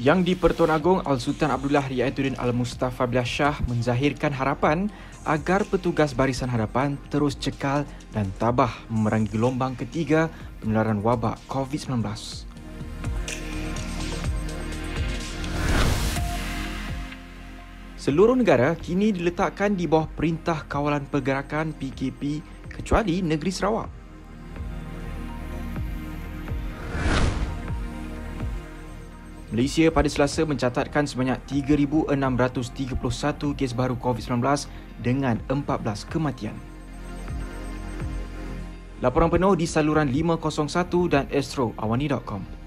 Yang di-Pertuan Agong Al-Sultan Abdullah Riayatuddin Al-Mustafa Billah Shah menzahirkan harapan agar petugas barisan hadapan terus cekal dan tabah memerangi gelombang ketiga penularan wabak COVID-19. Seluruh negara kini diletakkan di bawah Perintah Kawalan Pergerakan PKP kecuali negeri Sarawak. Malaysia pada Selasa mencatatkan sebanyak 3,631 kes baru COVID-19 dengan 14 kematian. Laporan penuh di saluran 501 dan astroawani.com.